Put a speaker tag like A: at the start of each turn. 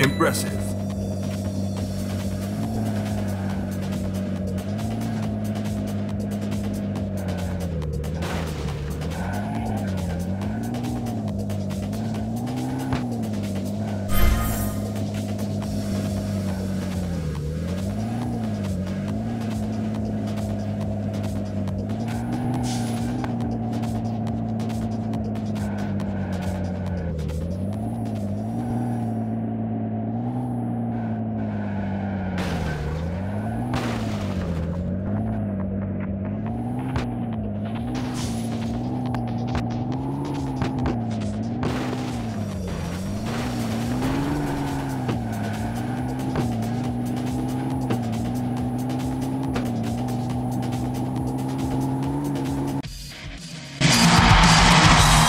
A: Impressive.